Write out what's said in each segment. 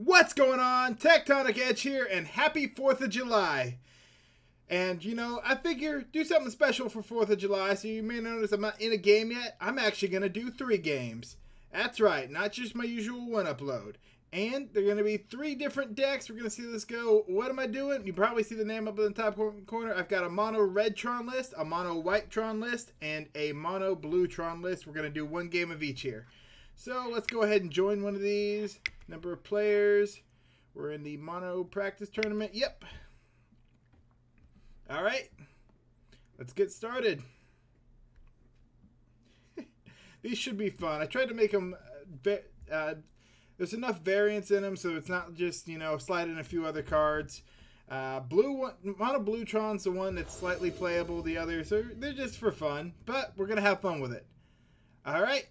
What's going on? Tectonic Edge here, and happy 4th of July. And, you know, I figure do something special for 4th of July, so you may notice I'm not in a game yet. I'm actually going to do three games. That's right, not just my usual one upload. And they're going to be three different decks. We're going to see this go. What am I doing? You probably see the name up in the top corner. I've got a mono red Tron list, a mono white Tron list, and a mono blue Tron list. We're going to do one game of each here. So let's go ahead and join one of these. Number of players. We're in the mono practice tournament. Yep. All right. Let's get started. These should be fun. I tried to make them. Uh, uh, there's enough variance in them, so it's not just you know sliding a few other cards. Uh, blue one, mono Bluetron's the one that's slightly playable. The others are they're just for fun, but we're gonna have fun with it. All right.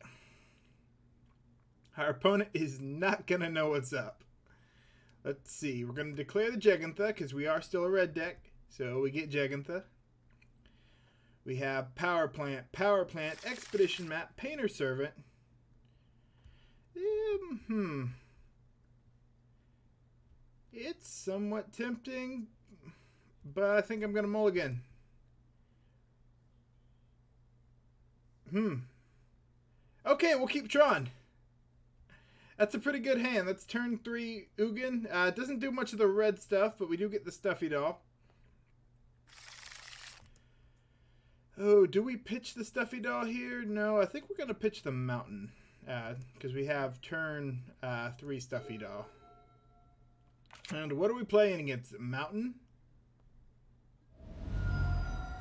Our opponent is not going to know what's up. Let's see. We're going to declare the Jegantha because we are still a red deck. So we get Jegantha. We have Power Plant, Power Plant, Expedition Map, Painter Servant. Um, hmm. It's somewhat tempting, but I think I'm going to mulligan. Hmm. Okay, we'll keep Tron. That's a pretty good hand. That's turn three Ugin. Uh, doesn't do much of the red stuff, but we do get the Stuffy Doll. Oh, do we pitch the Stuffy Doll here? No, I think we're going to pitch the Mountain. Because uh, we have turn uh, three Stuffy Doll. And what are we playing against? Mountain?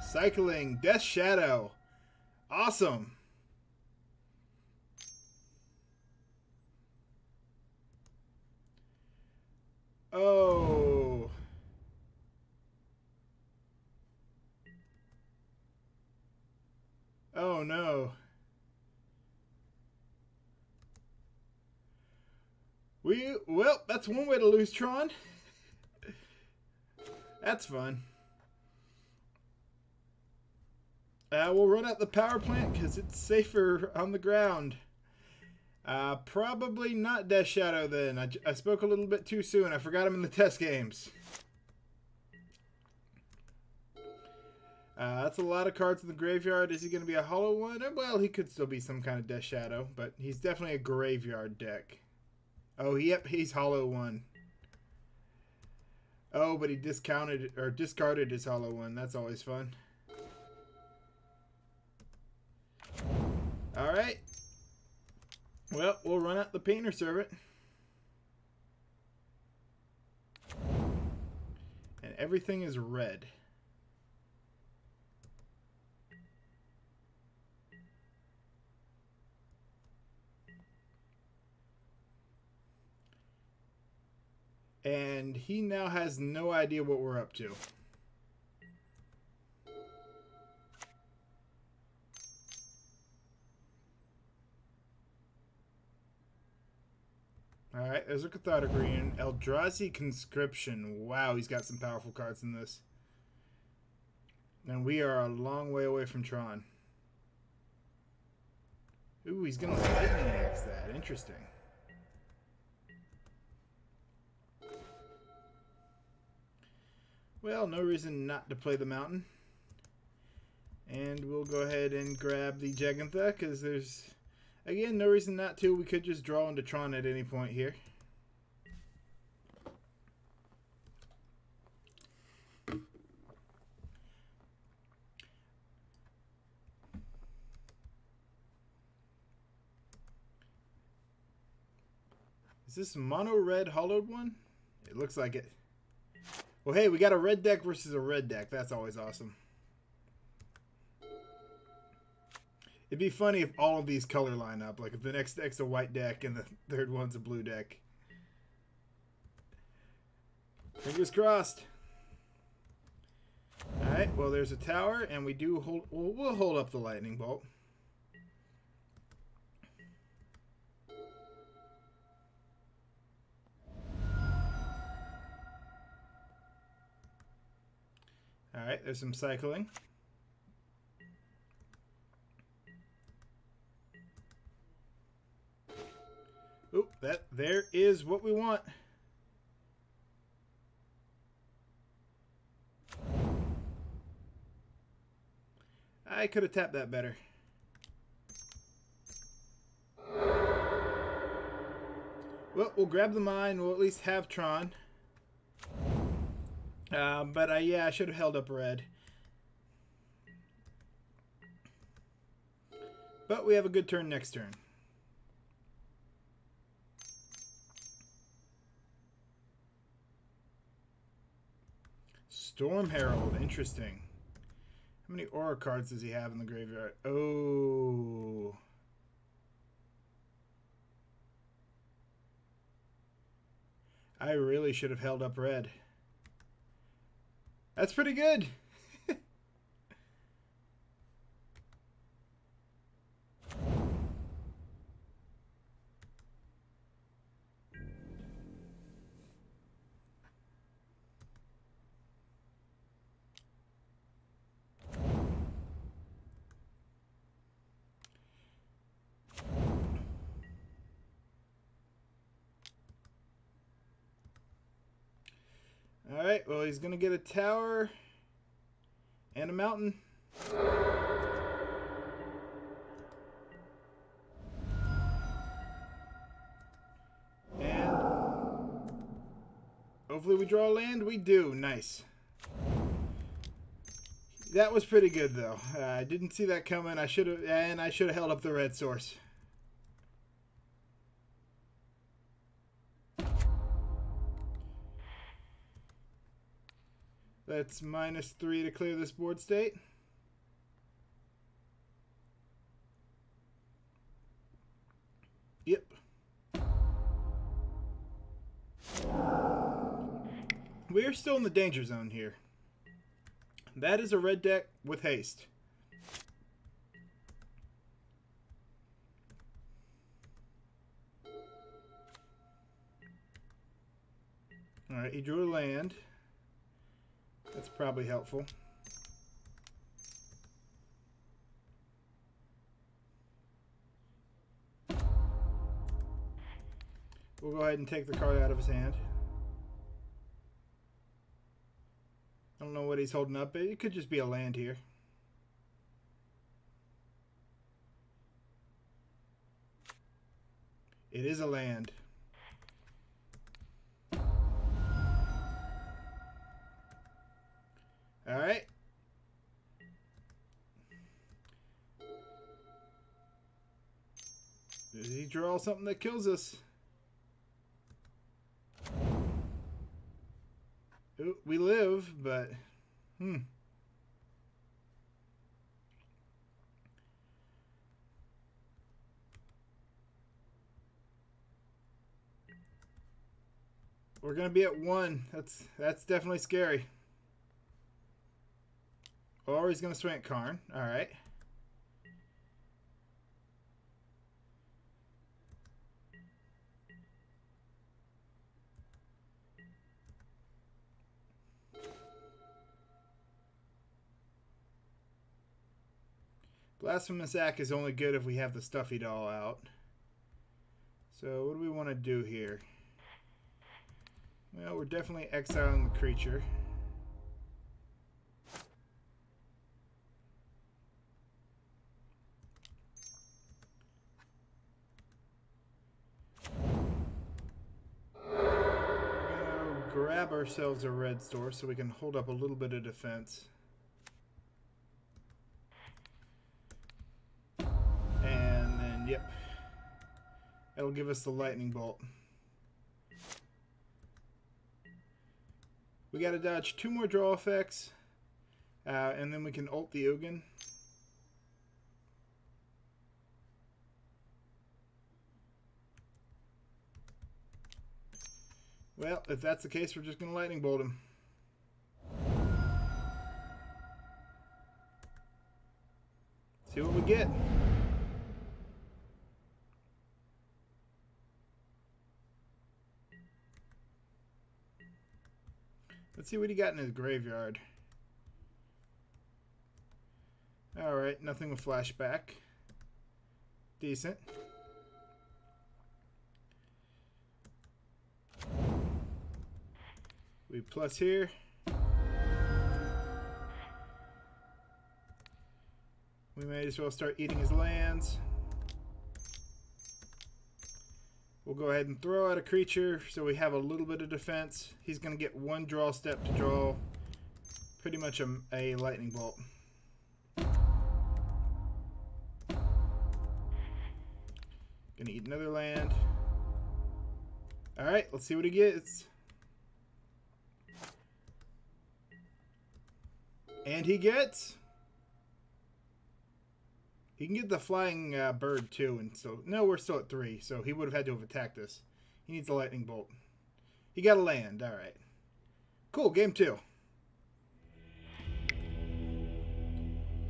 Cycling. Death Shadow. Awesome. Oh. Oh no. We, well, that's one way to lose Tron. that's fun. Uh, we'll run out the power plant because it's safer on the ground. Uh, probably not Death Shadow then. I, I spoke a little bit too soon. I forgot him in the test games. Uh, that's a lot of cards in the graveyard. Is he going to be a hollow one? Uh, well, he could still be some kind of Death Shadow, but he's definitely a graveyard deck. Oh, yep, he's hollow one. Oh, but he discounted or discarded his hollow one. That's always fun. All right. Well, we'll run out the painter servant. And everything is red. And he now has no idea what we're up to. Alright, there's a Cathartic Reunion. Eldrazi Conscription. Wow, he's got some powerful cards in this. And we are a long way away from Tron. Ooh, he's going to Lightning Axe that. Interesting. Well, no reason not to play the Mountain. And we'll go ahead and grab the Jegantha, because there's Again, no reason not to. We could just draw into Tron at any point here. Is this mono red hollowed one? It looks like it. Well, hey, we got a red deck versus a red deck. That's always awesome. It'd be funny if all of these color line up. Like if the next deck's a white deck and the third one's a blue deck. Fingers crossed. Alright, well there's a tower and we do hold we'll, we'll hold up the lightning bolt. Alright, there's some cycling. Oop, that there is what we want. I could have tapped that better. Well, we'll grab the mine. We'll at least have Tron. Um, but I, yeah, I should have held up red. But we have a good turn next turn. Storm Herald, interesting. How many aura cards does he have in the graveyard? Oh. I really should have held up red. That's pretty good. Alright, well, he's going to get a tower and a mountain. And hopefully we draw land. We do. Nice. That was pretty good, though. Uh, I didn't see that coming. I should have, and I should have held up the red source. That's minus three to clear this board state. Yep. We are still in the danger zone here. That is a red deck with haste. Alright, he drew a land. That's probably helpful. We'll go ahead and take the card out of his hand. I don't know what he's holding up. But it could just be a land here. It is a land. All right. Does he draw something that kills us? We live, but hmm. We're gonna be at one. That's that's definitely scary. He's going to swing at Karn. All right. Blasphemous Act is only good if we have the Stuffy Doll out. So what do we want to do here? Well, we're definitely exiling the creature. Grab ourselves a red store so we can hold up a little bit of defense. And then, yep. That'll give us the lightning bolt. We got to dodge two more draw effects. Uh, and then we can ult the Ugin. Well, if that's the case, we're just going to lightning bolt him. See what we get. Let's see what he got in his graveyard. Alright, nothing with flashback. Decent. We plus here. We may as well start eating his lands. We'll go ahead and throw out a creature so we have a little bit of defense. He's going to get one draw step to draw pretty much a, a lightning bolt. Gonna eat another land. Alright, let's see what he gets. And he gets... He can get the flying uh, bird too, and so... No, we're still at three, so he would have had to have attacked us. He needs a lightning bolt. He got a land, alright. Cool, game two.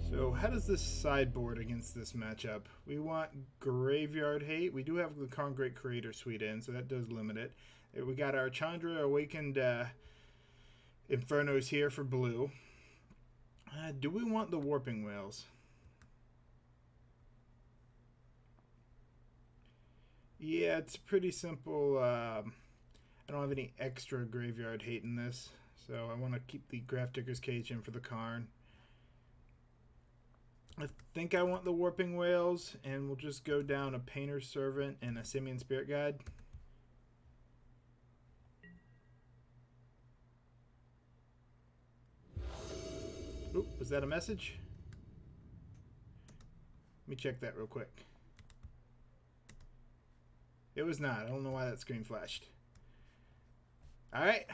So how does this sideboard against this matchup? We want Graveyard Hate. We do have the Great Creator suite in, so that does limit it. We got our Chandra Awoken uh, Infernos here for blue. Uh, do we want the Warping Wails? Yeah, it's pretty simple. Um, I don't have any extra Graveyard Hate in this, so I want to keep the Grafdigger's Cage in for the Karn. I think I want the Warping Wails, and we'll just go down a Painter's Servant and a Simian Spirit Guide. Oop, was that a message? Let me check that real quick. It was not. I don't know why that screen flashed. Alright.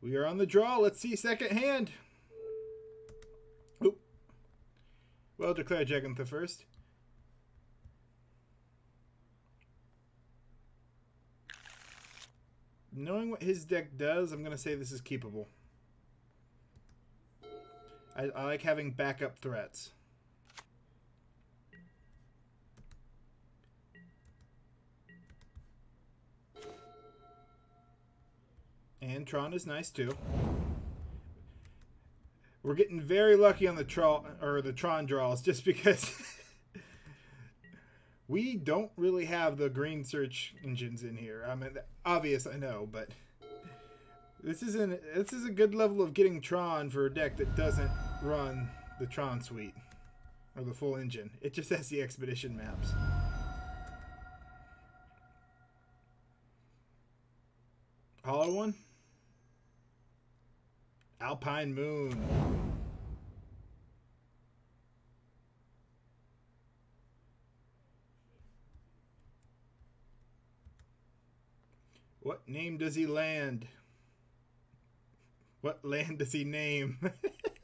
We are on the draw. Let's see second hand. Oop. Well, declare Jegantha first. Knowing what his deck does, I'm going to say this is keepable. I, I like having backup threats. And Tron is nice too. We're getting very lucky on the Tron or the Tron draws just because we don't really have the green search engines in here. I mean, obvious, I know, but this is an this is a good level of getting Tron for a deck that doesn't run the Tron suite or the full engine. It just has the expedition maps. Hollow one. Alpine Moon. What name does he land? What land does he name?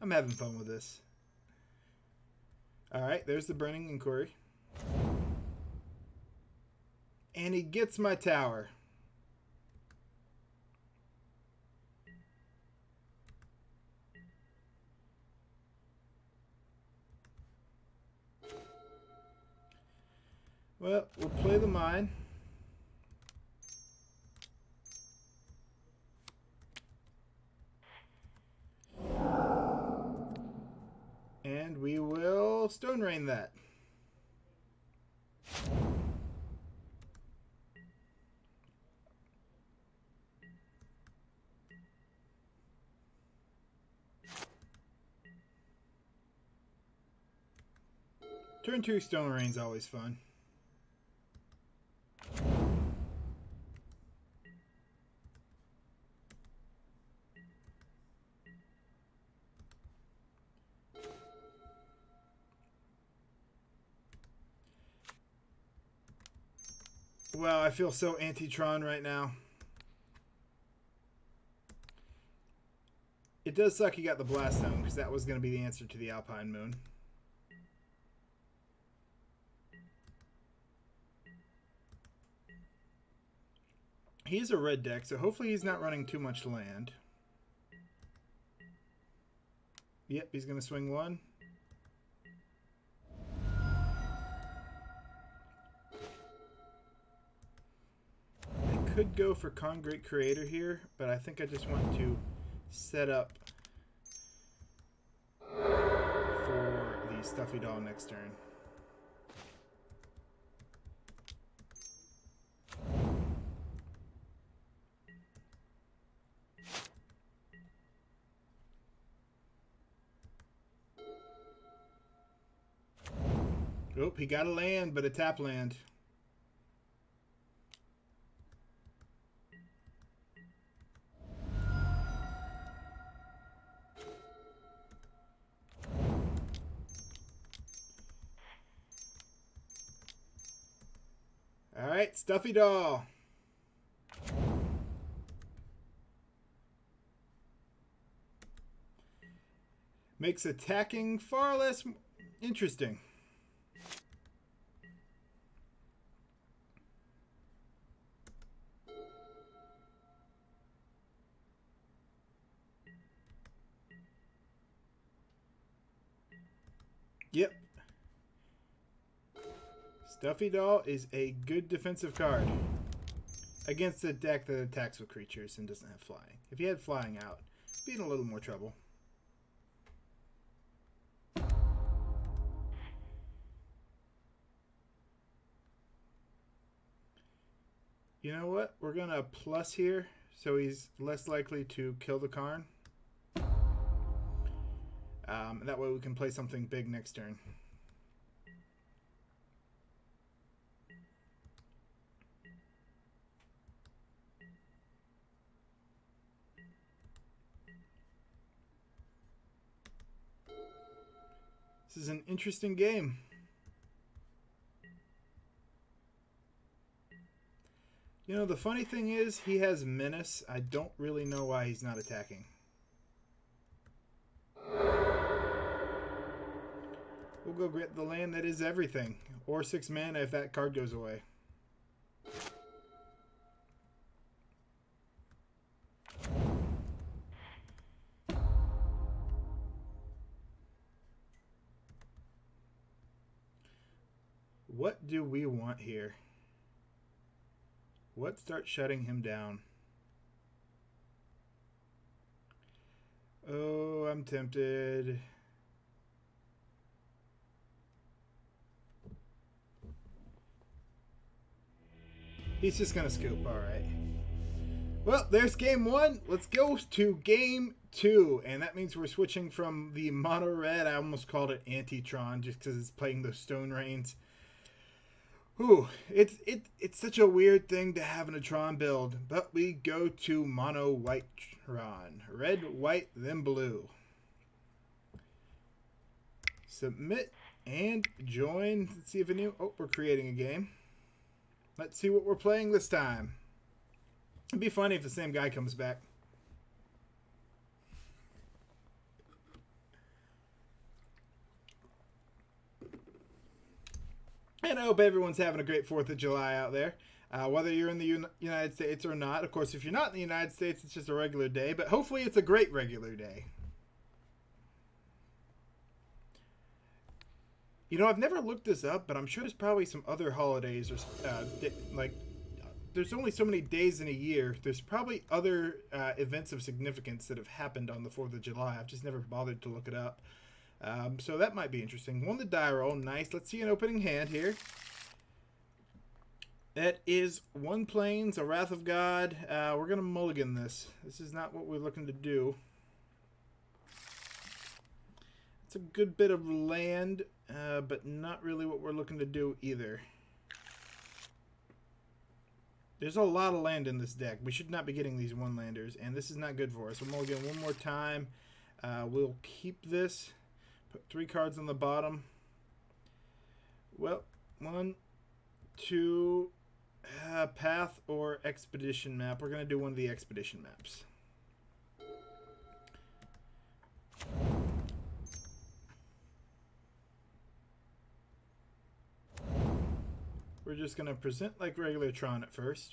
I'm having fun with this. Alright, there's the Burning Inquiry. And he gets my tower. Well, we'll play the mine. And we will stone rain that. Turn two stone rain's always fun. Wow, I feel so anti-Tron right now. It does suck you got the Blast Zone, because that was going to be the answer to the Alpine Moon. He's a red deck, so hopefully he's not running too much land. Yep, he's going to swing one. could go for Karn Great Creator here, but I think I just want to set up for the Stuffy Doll next turn. Oh, he got a land, but a tap land. Stuffy Doll. Makes attacking far less interesting. Stuffy Doll is a good defensive card against a deck that attacks with creatures and doesn't have flying. If he had flying out, be in a little more trouble. You know what? We're going to plus here so he's less likely to kill the Karn. Um, that way we can play something big next turn. This is an interesting game. You know, the funny thing is, he has Menace. I don't really know why he's not attacking. We'll go get the land that is everything. Or six mana if that card goes away. What do we want here? What starts shutting him down? Oh, I'm tempted. He's just going to scoop. All right. Well, there's game one. Let's go to game two. And that means we're switching from the mono red. I almost called it Antitron just because it's playing those stone rains. Ooh, it's it it's such a weird thing to have in a Tron build, but we go to mono white Tron. Red, white, then blue. Submit and join. Let's see if a new oh, we're creating a game. Let's see what we're playing this time. It'd be funny if the same guy comes back. And I hope everyone's having a great 4th of July out there. Uh, whether you're in the Un United States or not. Of course, if you're not in the United States, it's just a regular day. But hopefully it's a great regular day. You know, I've never looked this up, but I'm sure there's probably some other holidays or uh, like. There's only so many days in a year. There's probably other uh, events of significance that have happened on the Fourth of July. I've just never bothered to look it up. Um, so that might be interesting. Won the die roll, nice. Let's see an opening hand here. That is one plains, a Wrath of God. Uh, we're gonna mulligan this. This is not what we're looking to do. It's a good bit of land, uh, but not really what we're looking to do either. There's a lot of land in this deck. We should not be getting these one-landers, and this is not good for us. We'll mulligan one more time. Uh, we'll keep this. Put three cards on the bottom. Well, one, two, uh, path or expedition map. We're going to do one of the expedition maps. We're just going to present like regular Tron at first.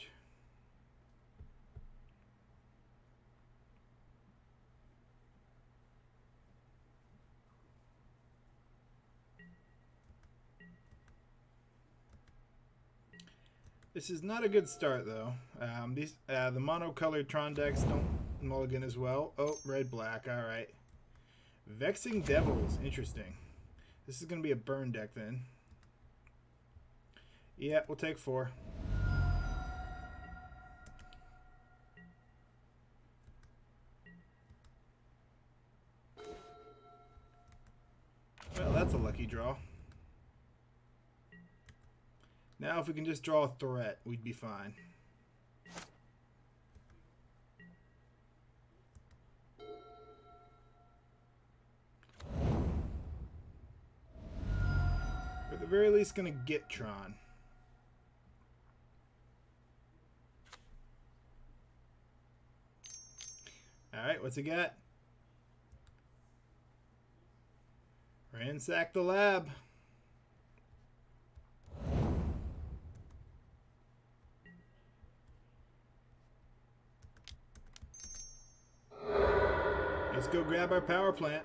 This is not a good start, though. Um, these uh, The monocolored Tron decks don't mulligan as well. Oh, red-black. All right. Vexing Devils. Interesting. This is going to be a burn deck, then. Yeah, we'll take four. Well, that's a lucky draw. Now if we can just draw a threat, we'd be fine. We're at the very least going to get Tron. Alright, what's he got? Ransack the lab. Let's go grab our power plant.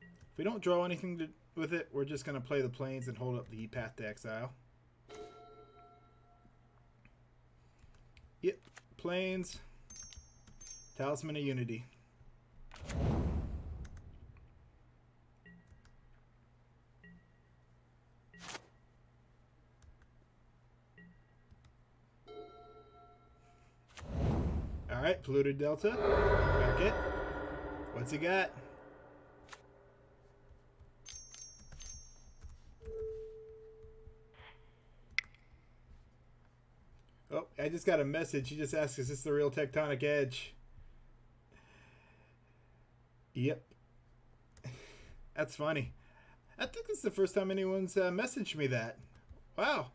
If we don't draw anything to, with it, we're just going to play the Plains and hold up the path to exile. Yep, Plains, talisman of unity. Polluted delta. Back. What's he got? Oh, I just got a message. He just asked, is this the real tectonic edge? Yep. That's funny. I think it's the first time anyone's uh, messaged me that. Wow.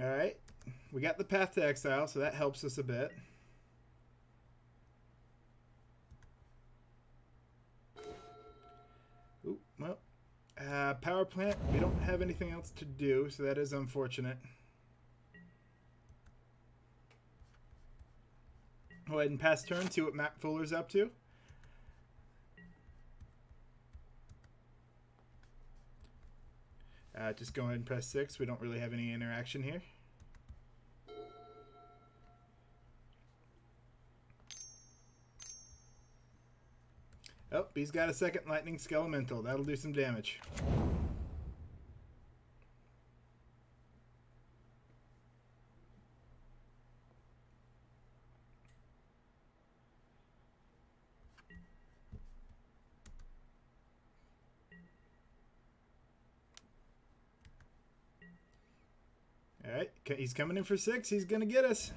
Alright. We got the path to exile, so that helps us a bit. Ooh, well, uh, power plant, we don't have anything else to do, so that is unfortunate. Go ahead and pass turn, see what Matt Fuller's up to. Uh, just go ahead and press 6. We don't really have any interaction here. Oh, he's got a second lightning skelemental. That'll do some damage. Alright, he's coming in for six. He's going to get us.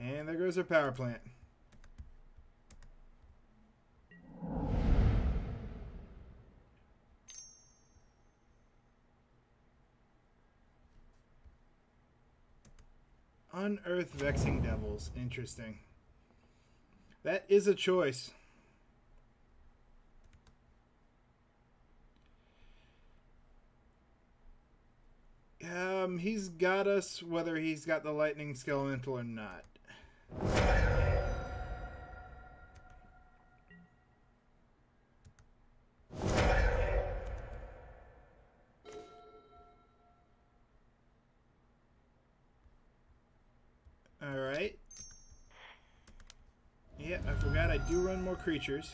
And there goes our power plant. Unearth Vexing Devils. Interesting. That is a choice. Um, he's got us whether he's got the lightning skelemental or not. Alright. Yeah, I forgot I do run more creatures.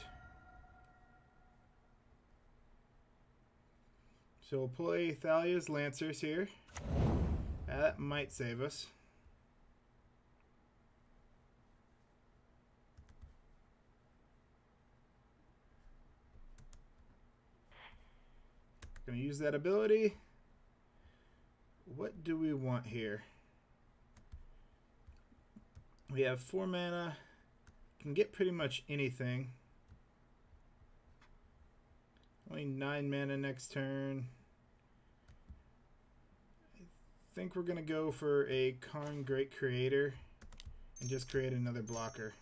So we'll play Thalia's Lancers here. That might save us. Gonna use that ability. What do we want here? We have four mana. Can get pretty much anything. Only nine mana next turn. I think we're going to go for a Karn Great Creator and just create another blocker.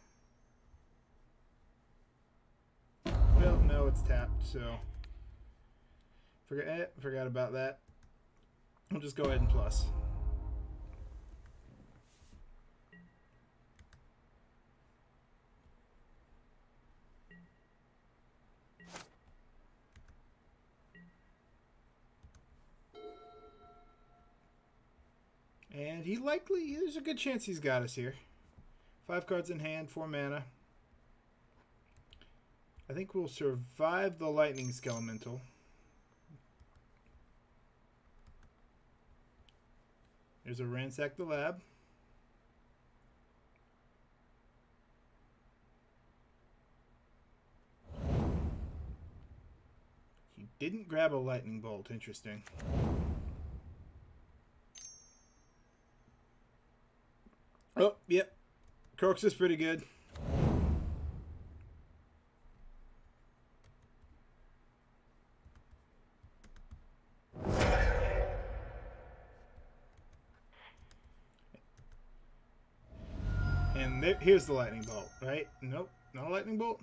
Well, no, it's tapped, so forget eh, forgot about that. We'll just go ahead and plus. And he likely, there's a good chance he's got us here. Five cards in hand, four mana. I think we'll survive the Lightning Skelemental. There's a Ransack the Lab. He didn't grab a Lightning Bolt. Interesting. Oh, yep. Kroxa is pretty good. And there, here's the lightning bolt, right? Nope, not a lightning bolt.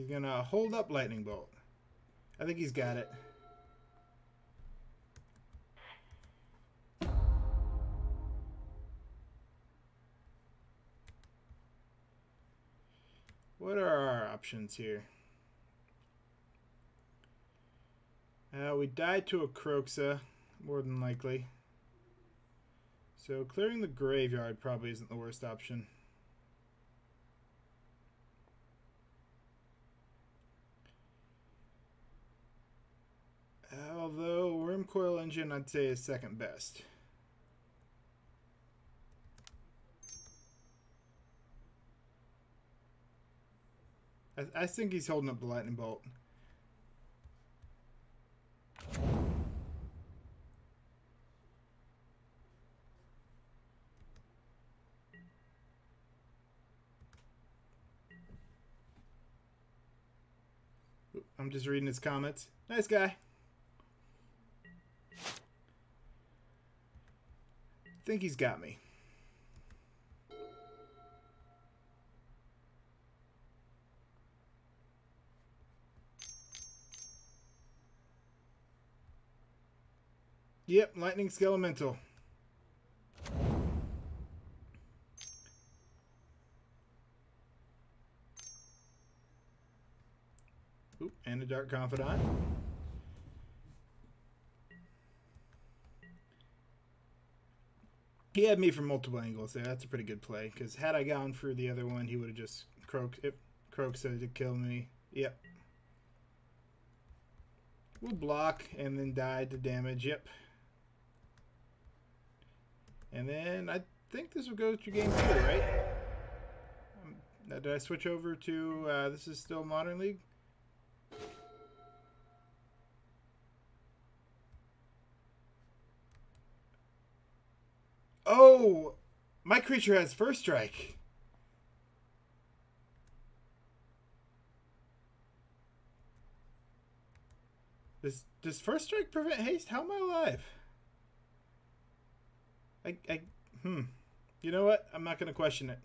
He's gonna hold up lightning bolt. I think he's got it. What are our options here? Uh, we died to a Kroxa, more than likely. So clearing the graveyard probably isn't the worst option. Although Wurmcoil Engine I'd say is second best. I, I think he's holding up the lightning bolt. I'm just reading his comments. Nice guy. Think he's got me. Yep, Lightning Skelemental. Oop, and a Dark Confidant. He had me from multiple angles there. That's a pretty good play. Because had I gone for the other one, he would have just croaked. If croak said to kill me. Yep. We'll block and then die to damage. Yep. And then I think this will go to game two, right? Um, did I switch over to, uh, this is still Modern League? Oh, my creature has first strike. Does does first strike prevent haste? How am I alive? I I hmm. You know what? I'm not gonna question it.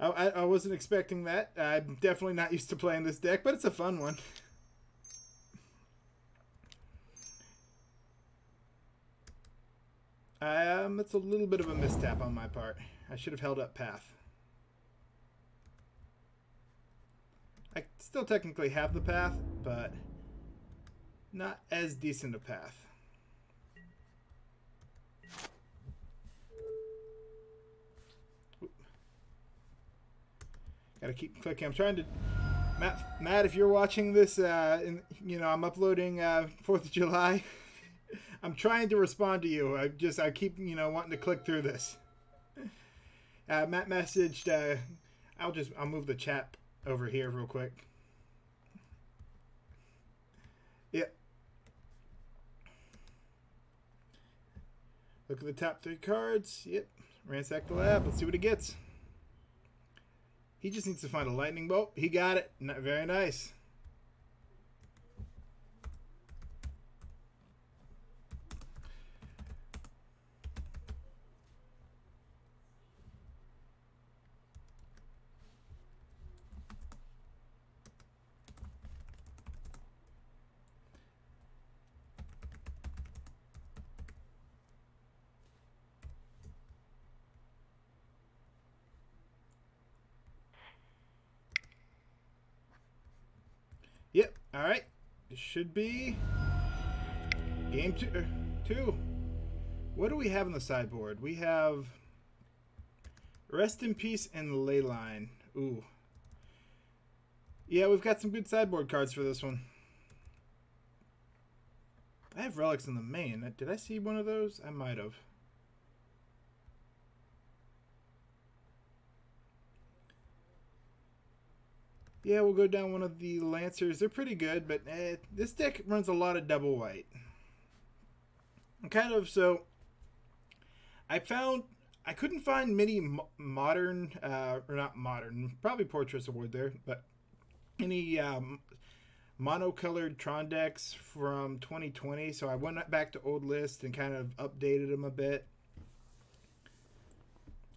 I, I wasn't expecting that. I'm definitely not used to playing this deck, but it's a fun one. Um, it's a little bit of a mistap on my part. I should have held up path. I still technically have the path, but not as decent a path. Gotta keep clicking. I'm trying to. Matt, Matt, if you're watching this, uh, and you know I'm uploading uh, Fourth of July. I'm trying to respond to you. I just I keep you know wanting to click through this. Uh, Matt messaged. Uh, I'll just I'll move the chat over here real quick. Yep. Look at the top three cards. Yep. Ransack the lab. Let's see what it gets. He just needs to find a lightning bolt. He got it. Very nice. Alright. This should be game two, er, two. What do we have on the sideboard? We have Rest in Peace and Leyline. Ooh. Yeah, we've got some good sideboard cards for this one. I have relics in the main. Did I see one of those? I might have. Yeah, we'll go down one of the Lancers. They're pretty good, but eh, this deck runs a lot of double white. kind of, so I found, I couldn't find many mo modern, uh, or not modern, probably Portraits Award there, but any um, monocolored Tron decks from 2020. So I went back to old list and kind of updated them a bit.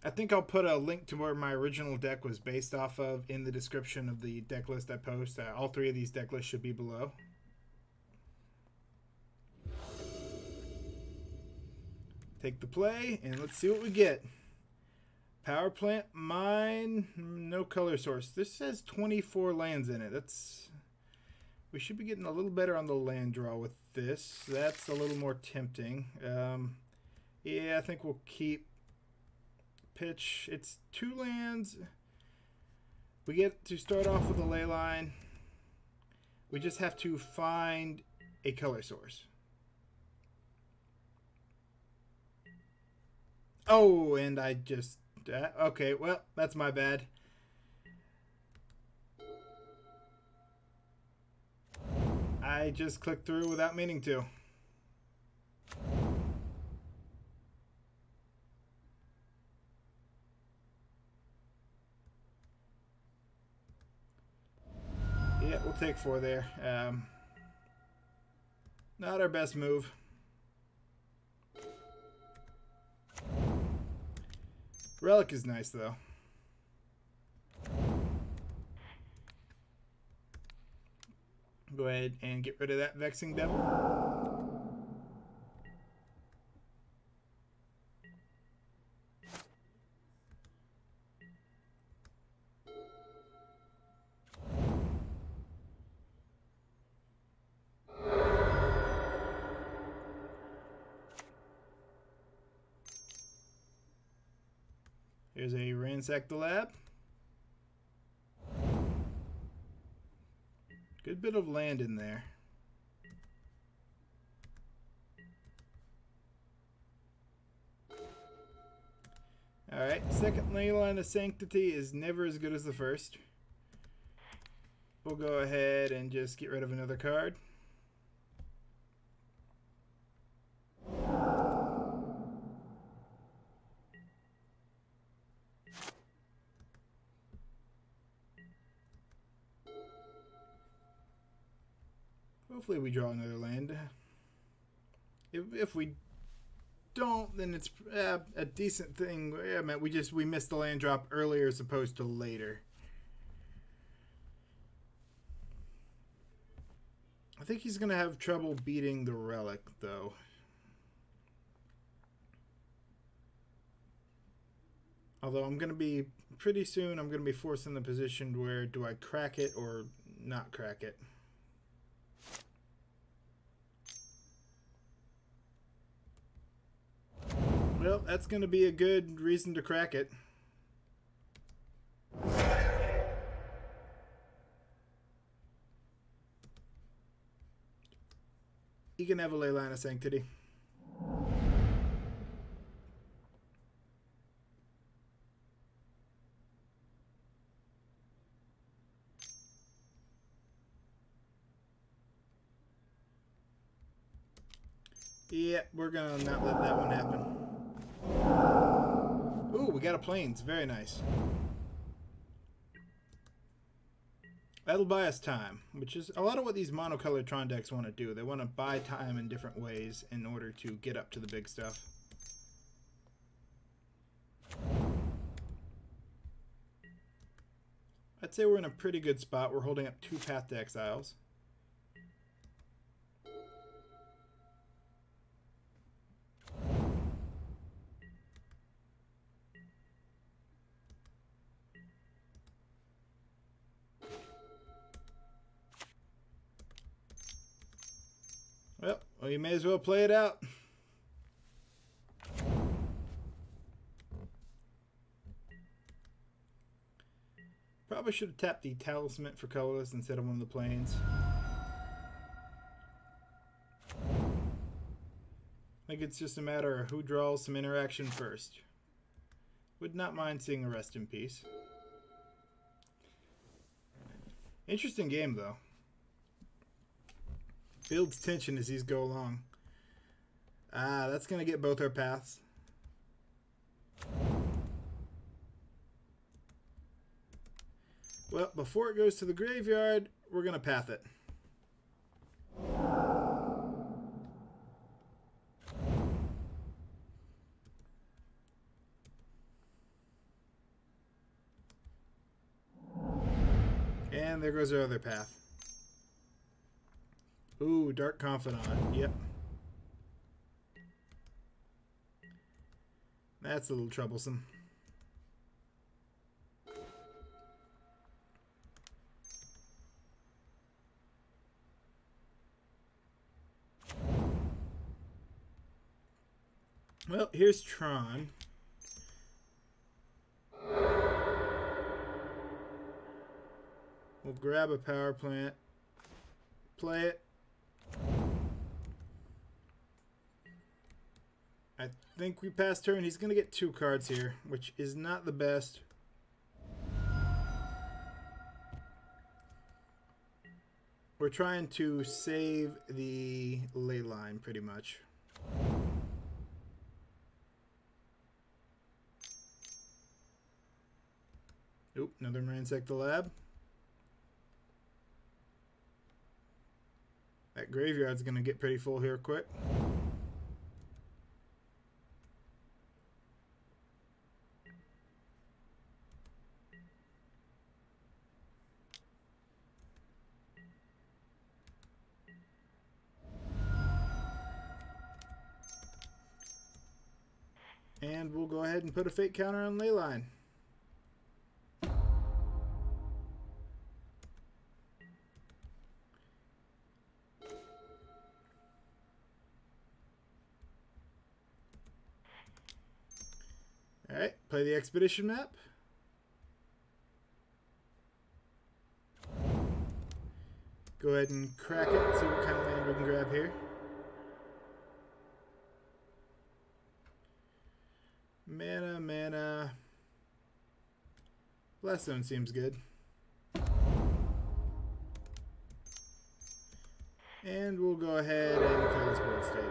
I think I'll put a link to where my original deck was based off of in the description of the deck list I post. Uh, all three of these deck lists should be below. Take the play, and let's see what we get. Power plant, mine, no color source. This says 24 lands in it. That's we should be getting a little better on the land draw with this. That's a little more tempting. Um, yeah, I think we'll keep pitch. It's two lands. We get to start off with a Leyline. We just have to find a color source. Oh, and I just... Uh, okay, well, that's my bad. I just clicked through without meaning to. Yeah, we'll take four there. Um, not our best move. Relic is nice, though. Go ahead and get rid of that Vexing Devil. Here's the lab. Good bit of land in there. Alright, second Leyline of Sanctity is never as good as the first. We'll go ahead and just get rid of another card. Hopefully we draw another land. If, if we don't, then it's uh, a decent thing. Yeah, man, we just we missed the land drop earlier as opposed to later. I think he's gonna have trouble beating the relic though. Although I'm gonna be pretty soon, I'm gonna be forced in the position where do I crack it or not crack it. Well, that's going to be a good reason to crack it. You can have a Leyline of sanctity. Yeah, we're gonna not let that one happen. Ooh, we got a plains. Very nice. That'll buy us time, which is a lot of what these monocolored Tron decks want to do. They want to buy time in different ways in order to get up to the big stuff. I'd say we're in a pretty good spot. We're holding up two Path to Exiles. Well, you may as well play it out. Probably should have tapped the talisman for colorless instead of one of the plains. I think it's just a matter of who draws some interaction first. Would not mind seeing a rest in peace. Interesting game, though. Builds tension as these go along. Ah, that's going to get both our paths. Well, before it goes to the graveyard, we're going to path it. And there goes our other path. Ooh, Dark Confidant. Yep. That's a little troublesome. Well, here's Tron. We'll grab a power plant, play it. I think we pass turn. He's going to get two cards here, which is not the best. We're trying to save the Leyline, pretty much. Oop, another ransack the lab. That graveyard's to get pretty full here quick. And we'll go ahead and put a fate counter on Leyline. Alright, play the expedition map. Go ahead and crack it, see what kind of land we can grab here. Mana, mana. Blast Zone seems good. And we'll go ahead and kill this board state.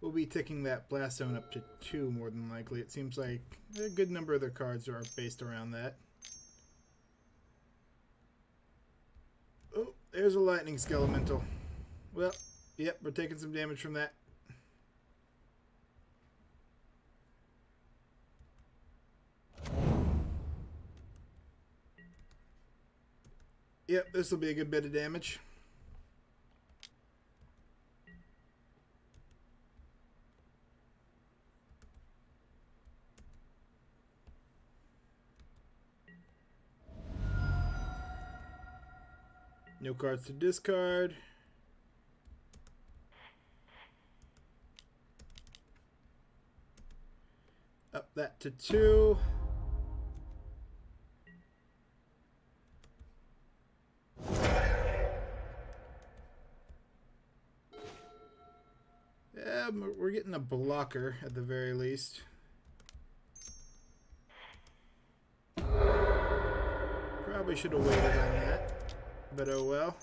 We'll be ticking that blast zone up to two more than likely. It seems like a good number of their cards are based around that. Oh, there's a lightning skelemental. Well, yep, we're taking some damage from that. Yep, this will be a good bit of damage. No cards to discard. Up that to two. Yeah, we're getting a blocker at the very least. Probably should have waited on that but oh well.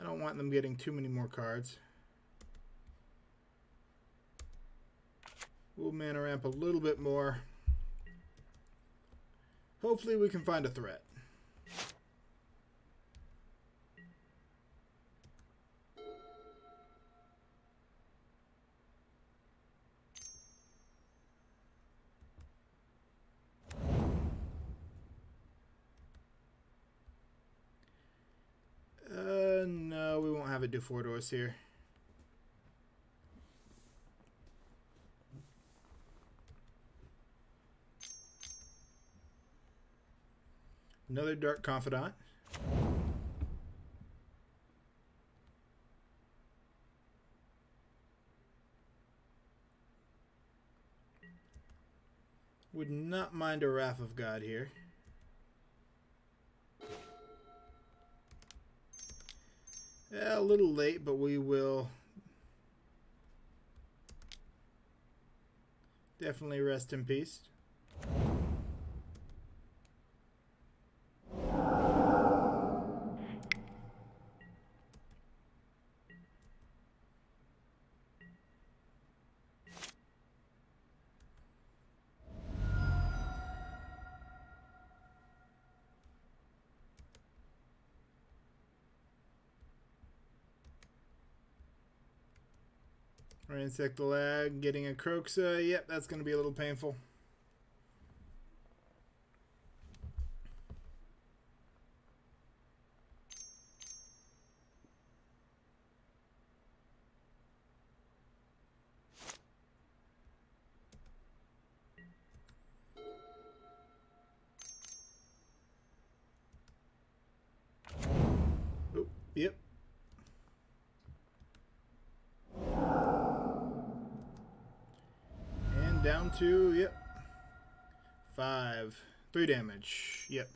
I don't want them getting too many more cards. We'll mana ramp a little bit more. Hopefully we can find a threat. have a do four doors here. Another Dark Confidant. Would not mind a Wrath of God here. Yeah, a little late, but we will definitely rest in peace. Insectalag, getting a Kroxa. Yep, that's going to be a little painful. Oh, yep, down to, yep, five. Three damage, yep.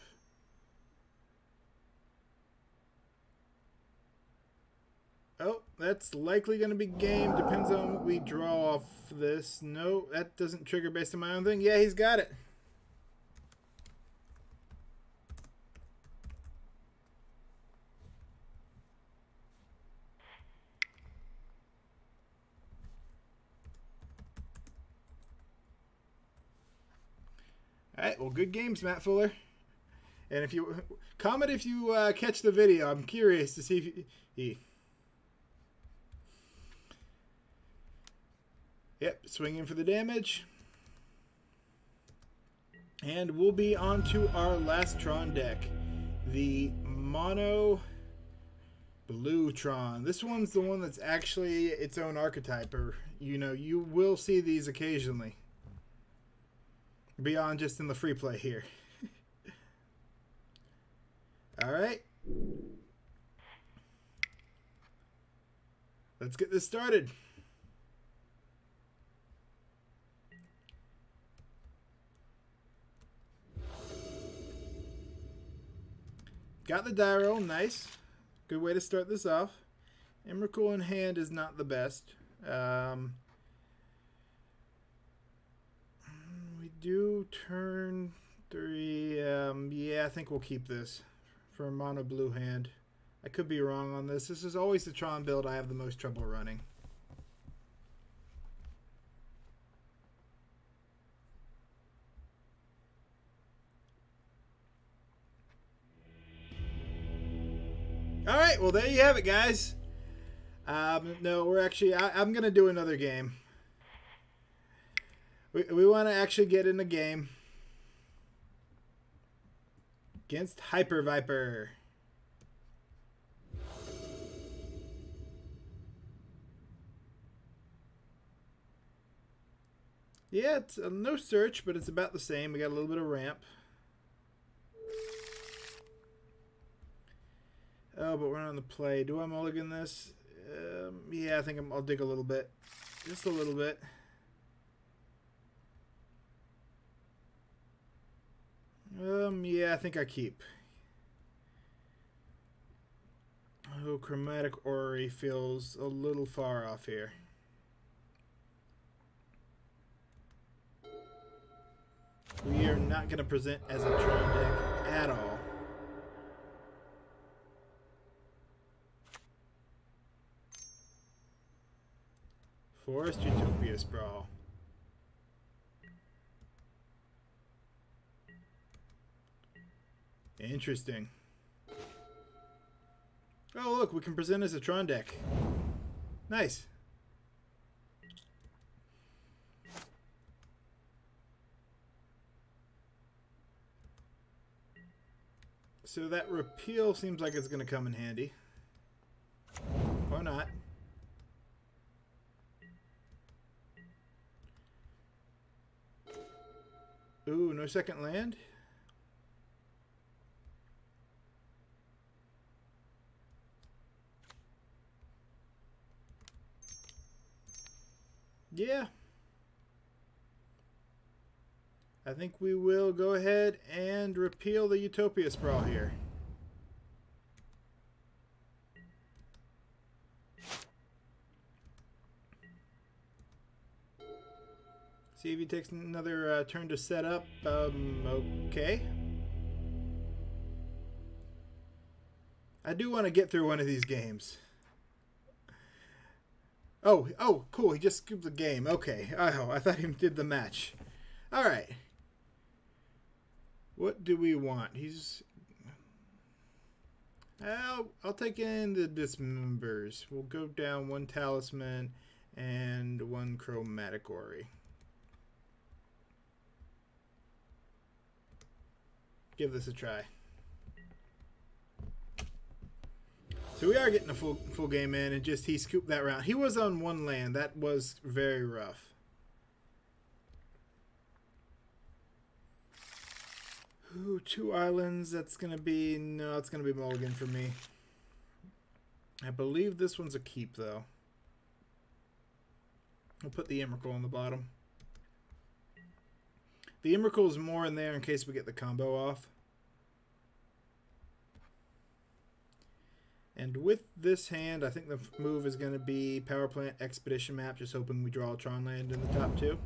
Oh, that's likely going to be game. Depends on what we draw off this. No, that doesn't trigger based on my own thing. Yeah, he's got it. Well, good games, Matt Fuller. And if you comment if you uh, catch the video, I'm curious to see if he. Yep, swinging for the damage. And we'll be on to our last Tron deck, the Mono Blue Tron. This one's the one that's actually its own archetype, or you know, you will see these occasionally beyond just in the free play here. All right. Let's get this started. Got the die roll, nice. Good way to start this off. Emrakul in hand is not the best. Um, do turn three. Um, yeah, I think we'll keep this for a mono blue hand. I could be wrong on this. This is always the Tron build I have the most trouble running. All right, well there you have it, guys. Um, no, we're actually. I, I'm gonna do another game. We, we want to actually get in the game against Hyper Viper. Yeah, it's uh, no search, but it's about the same. We got a little bit of ramp. Oh, but we're not on the play. Do I mulligan this? Um, yeah, I think i will dig a little bit. Just a little bit. Um, yeah, I think I keep. Oh, Chromatic Orrery feels a little far off here. We are not going to present as a Tron deck at all. Forest Utopia Sprawl. Interesting. Oh, look, we can present as a Tron deck. Nice. So that repeal seems like it's going to come in handy. Or not. Ooh, no second land? Yeah. I think we will go ahead and repeal the Utopia Sprawl here. See if he takes another uh, turn to set up. Um, okay. I do want to get through one of these games. Oh, oh, cool. He just scooped the game. Okay. Oh, I thought he did the match. All right. What do we want? He's. I'll, I'll take in the dismembers. We'll go down one talisman and one chromatic orrery. Give this a try. So we are getting a full full game in, and just he scooped that round. He was on one land. That was very rough. Ooh, two islands. That's gonna be no. It's gonna be mulligan for me. I believe this one's a keep though. We'll put the Emrakul on the bottom. The Emrakul is more in there in case we get the combo off. And with this hand, I think the move is going to be Power Plant Expedition Map, just hoping we draw a Tron land in the top two.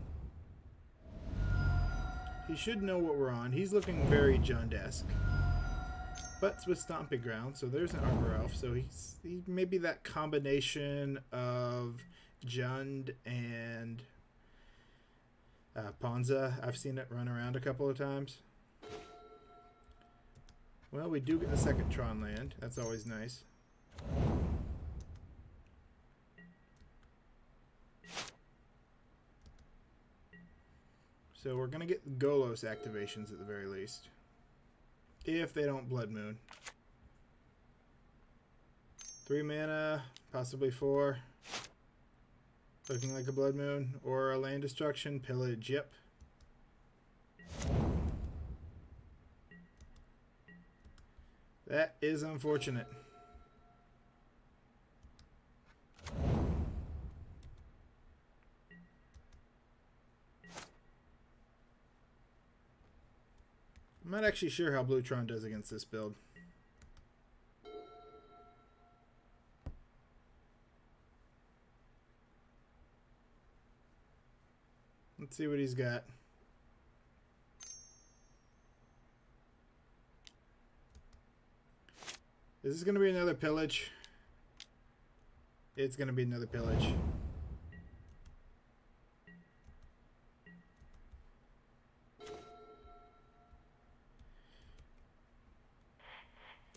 He should know what we're on. He's looking very Jund-esque. But it's with Stomping Ground, so there's an Arbor Elf. So he's he maybe that combination of Jund and uh, Ponza. I've seen it run around a couple of times. Well, we do get the second Tron land. That's always nice. So we're going to get Golos activations at the very least. If they don't Blood Moon. Three mana, possibly four. Looking like a Blood Moon. Or a Land Destruction, Pillage, yep. That is unfortunate. I'm not actually sure how Bluetron does against this build. Let's see what he's got. Is this going to be another pillage? It's going to be another pillage.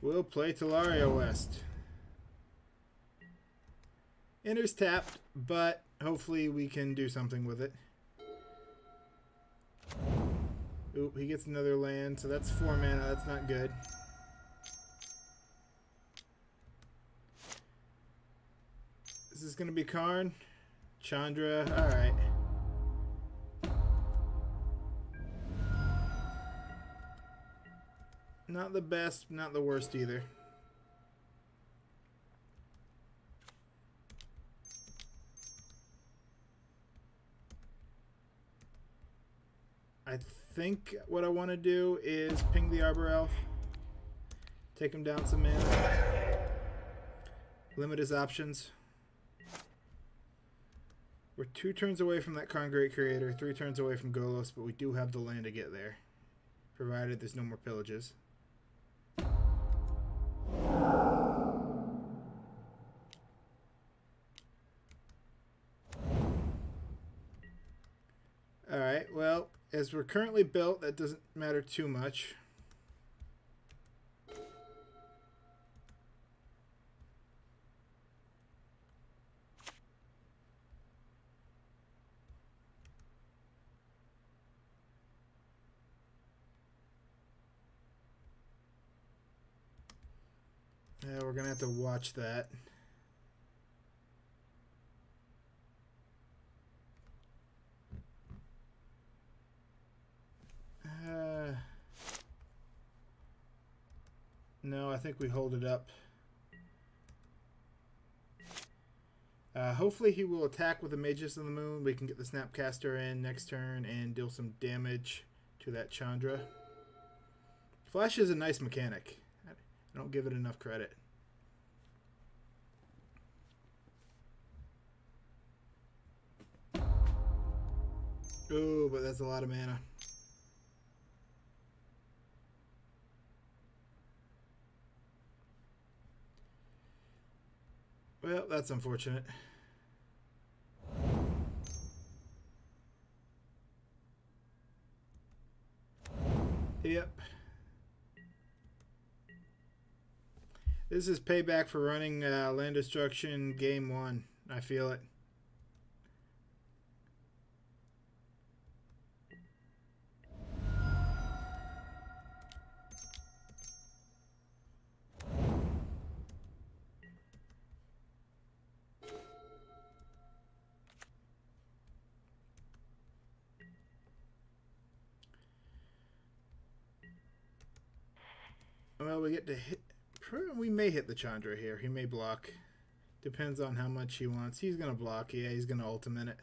We'll play Tolaria West. Enters tapped, but hopefully we can do something with it. Oop, he gets another land, so that's four mana. That's not good. This is going to be Karn? Chandra, alright. Not the best, not the worst either. I think what I want to do is ping the Arbor Elf. Take him down some mana. Limit his options. We're two turns away from that Karn Great Creator, three turns away from Golos, but we do have the land to get there. Provided there's no more pillages. As we're currently built, that doesn't matter too much. Yeah, we're going to have to watch that. No, I think we hold it up. Uh, hopefully he will attack with the Magus of the Moon. We can get the Snapcaster in next turn and deal some damage to that Chandra. Flash is a nice mechanic. I don't give it enough credit. Oh, but that's a lot of mana. Well, that's unfortunate. Yep. This is payback for running uh, land destruction game one. I feel it. Get to hit. We may hit the Chandra here. He may block. Depends on how much he wants. He's going to block. Yeah, he's going to ultimate it.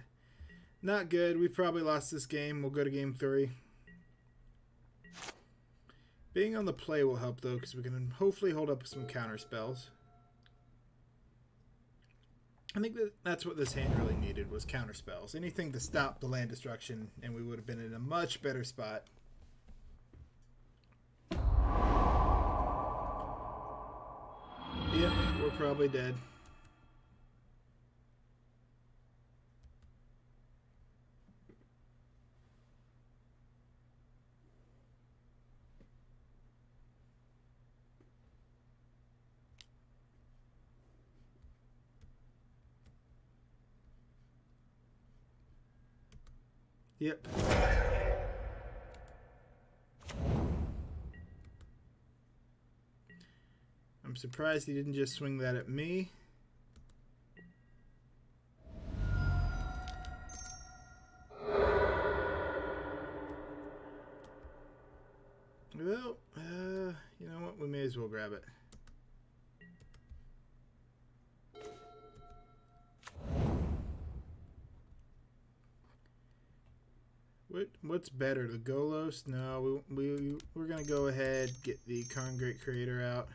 Not good. We probably lost this game. We'll go to game three. Being on the play will help, though, because we can hopefully hold up some counter spells. I think that that's what this hand really needed was counter spells. Anything to stop the land destruction, and we would have been in a much better spot. Probably dead. Yep. Surprised he didn't just swing that at me. Well, uh, you know what? We may as well grab it. What what's better, the Golos? No, we we we're gonna go ahead get the Great Creator out.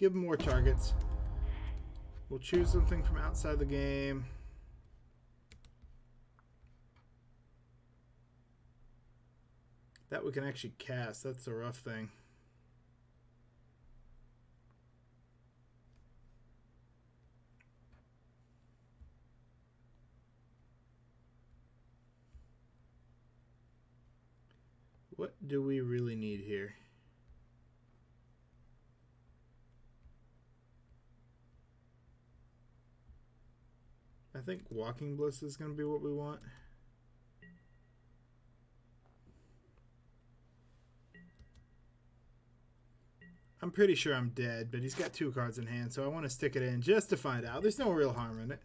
Give him more targets. We'll choose something from outside the game. That we can actually cast. That's a rough thing. What do we really need here? I think Walking Ballista is going to be what we want. I'm pretty sure I'm dead, but he's got two cards in hand, so I want to stick it in just to find out. There's no real harm in it.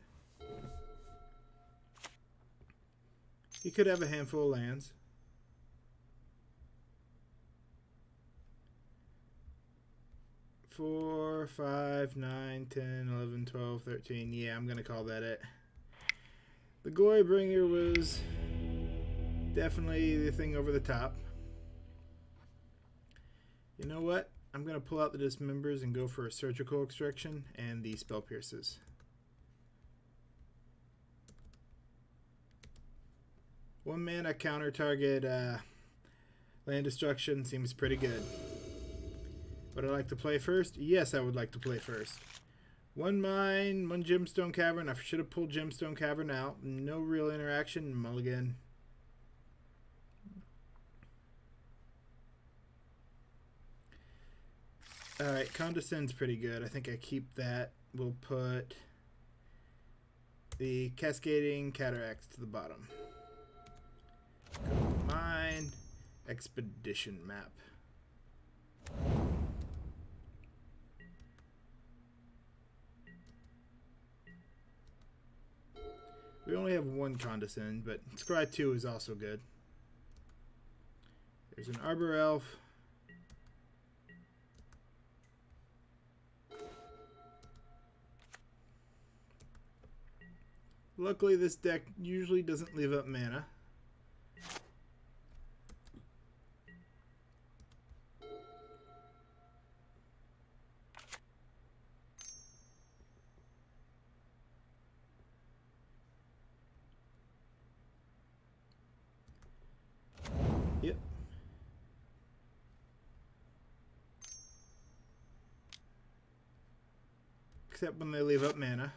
He could have a handful of lands. Four, five, nine, ten, eleven, twelve, thirteen. Yeah, I'm going to call that it. The Glorybringer was definitely the thing over the top. You know what? I'm going to pull out the Dismembers and go for a Surgical Extraction and the Spell Pierces. One mana counter target uh, land destruction seems pretty good. Would I like to play first? Yes, I would like to play first. One mine, one gemstone cavern. I should have pulled gemstone cavern out. No real interaction. Mulligan. Alright, condescend's pretty good. I think I keep that. We'll put the cascading cataracts to the bottom. Mine expedition map. We only have one condescend, but scry 2 is also good. There's an Arbor Elf. Luckily, this deck usually doesn't leave up mana. Except when they leave up mana.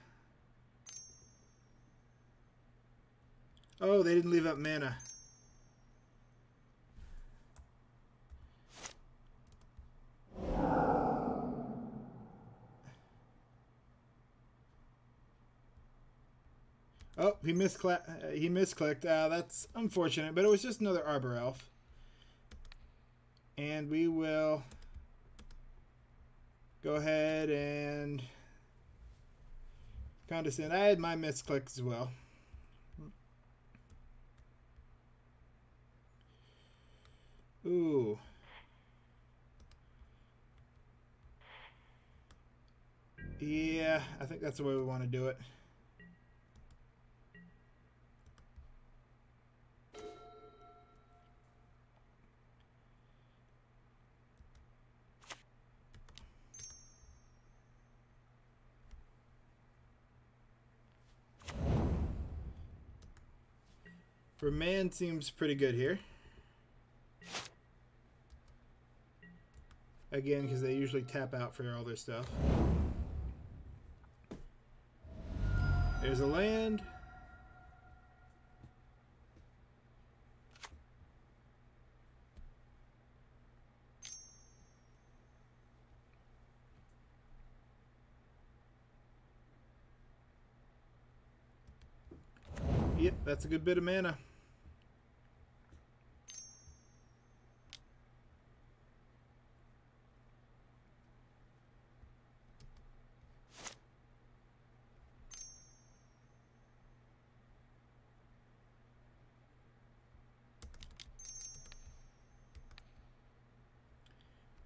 Oh, they didn't leave up mana. Oh, he misclicked. He misclicked. Uh, that's unfortunate, but it was just another Arbor Elf. And we will go ahead and condescend. I had my misclick as well. Ooh. Yeah, I think that's the way we want to do it. Remand seems pretty good here. Again, because they usually tap out for all their stuff. There's a land. Yep, that's a good bit of mana.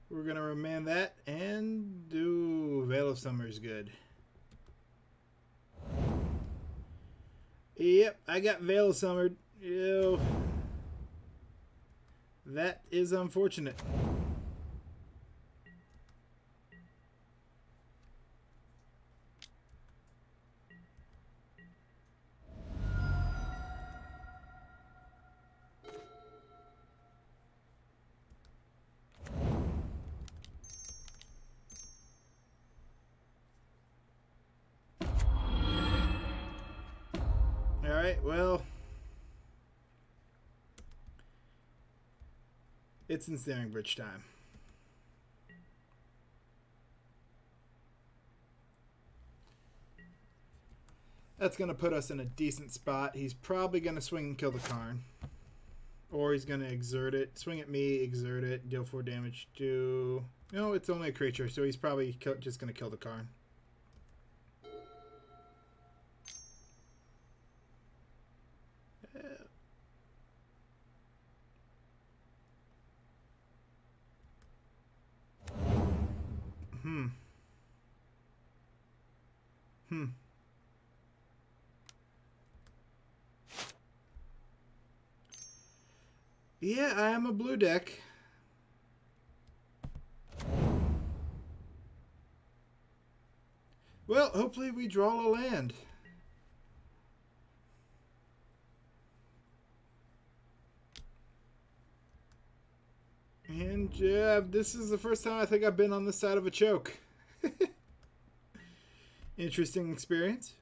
We're going to remand that and do Veil of Summer is good. Yep, I got Veil of Summer. Ew. That is unfortunate. It's Ensnaring Bridge time. That's going to put us in a decent spot. He's probably going to swing and kill the Karn. Or he's going to exert it. Swing at me, exert it, deal 4 damage, do... No, it's only a creature, so he's probably just going to kill the Karn. Hmm. Hmm. Yeah, I am a blue deck. Well, hopefully we draw a land. And yeah, this is the first time I think I've been on the side of a choke. Interesting experience.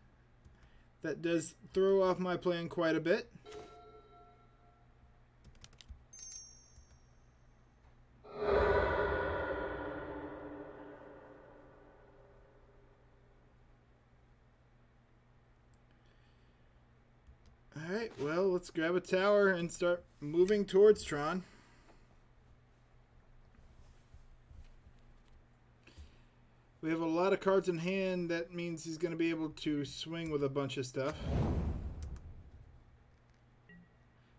That does throw off my plan quite a bit. Well, let's grab a tower and start moving towards Tron. We have a lot of cards in hand. That means he's going to be able to swing with a bunch of stuff.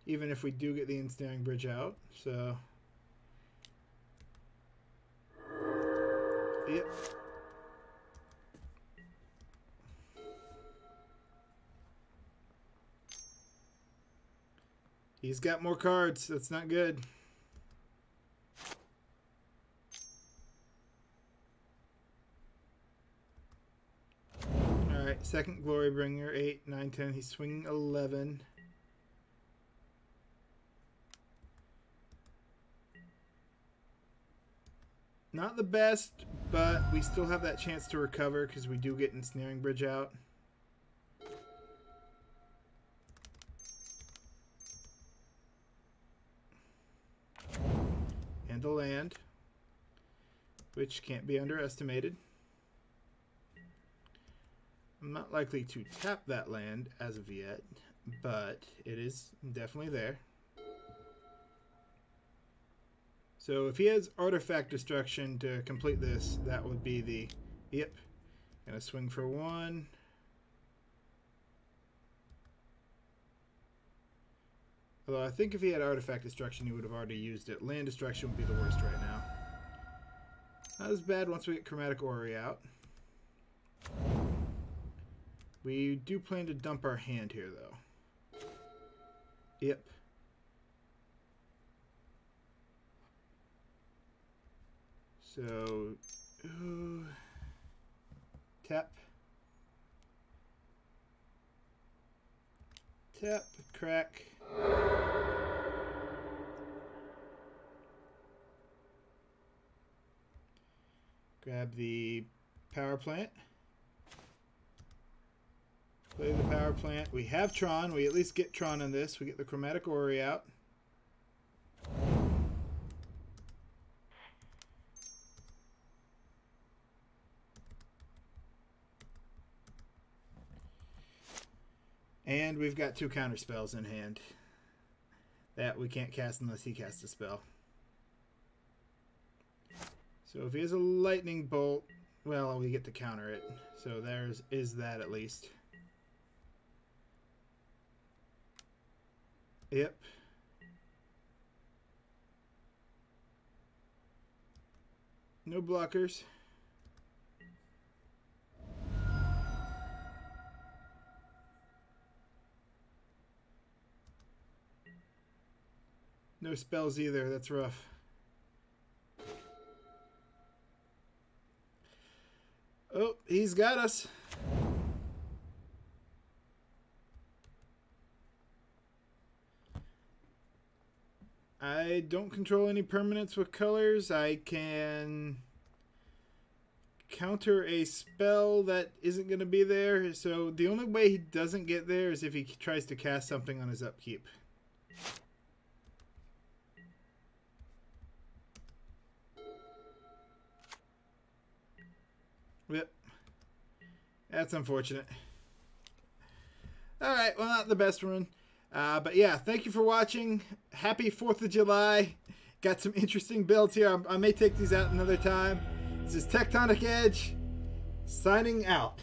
Even if we do get the ensnaring bridge out. So. Yep. He's got more cards. That's not good. Alright, second Glorybringer, 8, 9, 10. He's swinging 11. Not the best, but we still have that chance to recover because we do get Ensnaring Bridge out. And a land, which can't be underestimated. I'm not likely to tap that land as of yet, but it is definitely there. So if he has artifact destruction to complete this, that would be the, yep, gonna swing for one. Although I think if he had artifact destruction, he would have already used it. Land destruction would be the worst right now. Not as bad once we get Chromatic Orrery out. We do plan to dump our hand here, though. Yep. So, ooh, tap, tap, crack. Grab the power plant. Play the power plant. We have Tron. We at least get Tron in this. We get the Chromatic Orrery out. And we've got two counter spells in hand. That we can't cast unless he casts a spell. So if he has a lightning bolt, well, we get to counter it. So there's is that at least. Yep. No blockers. No spells either. That's rough. Oh, he's got us. I don't control any permanents with colors. I can counter a spell that isn't going to be there. So the only way he doesn't get there is if he tries to cast something on his upkeep. Yep. That's unfortunate. All right, well, not the best run. Uh, but yeah, thank you for watching. Happy 4th of July. Got some interesting builds here. I, I may take these out another time. This is Tectonic Edge signing out.